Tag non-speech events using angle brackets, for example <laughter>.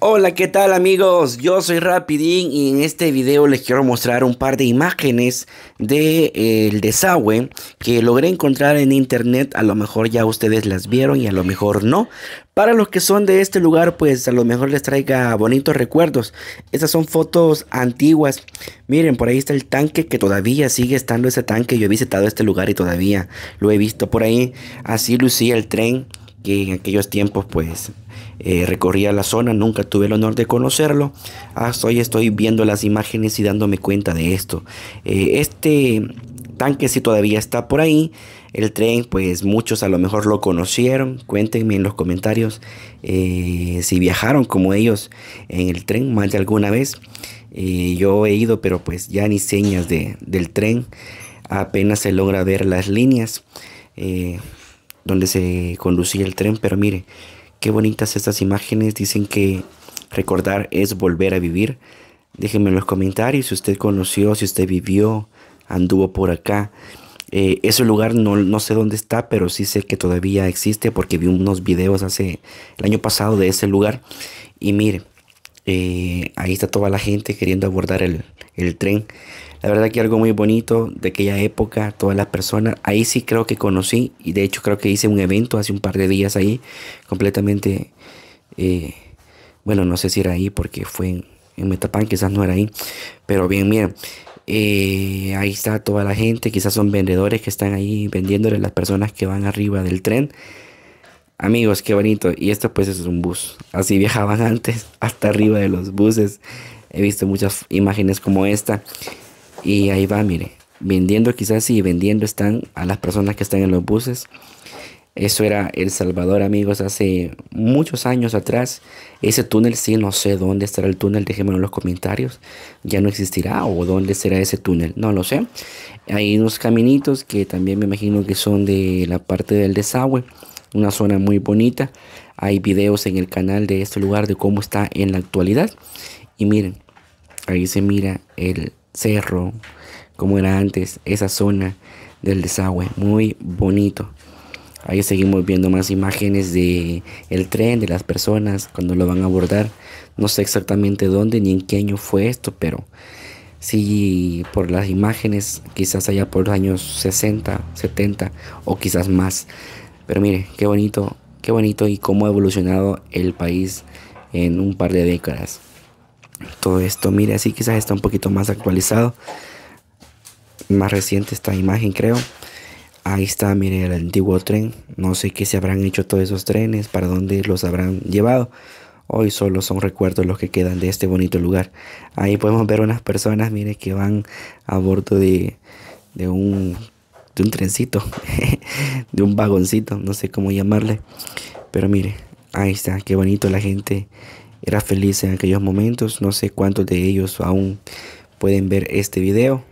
Hola, ¿qué tal amigos? Yo soy Rapidín y en este video les quiero mostrar un par de imágenes del de, desagüe que logré encontrar en internet. A lo mejor ya ustedes las vieron y a lo mejor no. Para los que son de este lugar, pues a lo mejor les traiga bonitos recuerdos. Estas son fotos antiguas. Miren, por ahí está el tanque que todavía sigue estando ese tanque. Yo he visitado este lugar y todavía lo he visto por ahí. Así lucía el tren que en aquellos tiempos pues eh, recorría la zona, nunca tuve el honor de conocerlo. Hasta hoy estoy viendo las imágenes y dándome cuenta de esto. Eh, este tanque sí todavía está por ahí. El tren, pues muchos a lo mejor lo conocieron. Cuéntenme en los comentarios eh, si viajaron como ellos en el tren más de alguna vez. yo he ido, pero pues ya ni señas de, del tren. Apenas se logra ver las líneas donde se conducía el tren. Pero mire, Qué bonitas estas imágenes. Dicen que recordar es volver a vivir. Déjenme en los comentarios si usted conoció, si usted vivió, anduvo por acá. Eh, ese lugar no, no, sé dónde está, pero sí sé que todavía existe porque vi unos videos hace el año pasado de ese lugar. Y mire, eh, ahí está toda la gente queriendo abordar el, el tren. La verdad que algo muy bonito de aquella época, todas las personas, ahí sí creo que conocí y de hecho creo que hice un evento hace un par de días ahí, completamente, eh, bueno, no sé si era ahí porque fue en, en Metapan, quizás no era ahí, pero bien, miren, eh, ahí está toda la gente, quizás son vendedores que están ahí vendiéndole a las personas que van arriba del tren. Amigos, qué bonito. Y esto pues es un bus. Así viajaban <laughs> antes, hasta arriba de los buses. He visto muchas imágenes como esta. Y ahí va, mire, vendiendo quizás y vendiendo están a las personas que están en los buses. Eso era El Salvador, amigos, hace muchos años atrás. Ese túnel, sí, no sé dónde estará el túnel, déjenmelo en los comentarios. Ya no existirá o dónde será ese túnel, no lo sé. Hay unos caminitos que también me imagino que son de la parte del desagüe, una zona muy bonita. Hay videos en el canal de este lugar de cómo está en la actualidad. Y miren, ahí se mira el cerro, como era antes, esa zona del desagüe, muy bonito. Ahí seguimos viendo más imágenes de el tren, de las personas cuando lo van a abordar. No sé exactamente dónde ni en qué año fue esto, pero sí por las imágenes, quizás allá por los años 60, 70 o quizás más. Pero mire, qué bonito, qué bonito y cómo ha evolucionado el país en un par de décadas todo esto. Mire, así quizás está un poquito más actualizado. Más reciente esta imagen, creo. Ahí está, mire, el antiguo tren. No sé qué se habrán hecho todos esos trenes, para dónde los habrán llevado. Hoy solo son recuerdos los que quedan de este bonito lugar. Ahí podemos ver unas personas, mire, que van a bordo de, de un de un trencito, <laughs> de un vagoncito, no sé cómo llamarle. Pero mire, ahí está, qué bonito la gente era feliz en aquellos momentos. No sé cuántos de ellos aún pueden ver este video.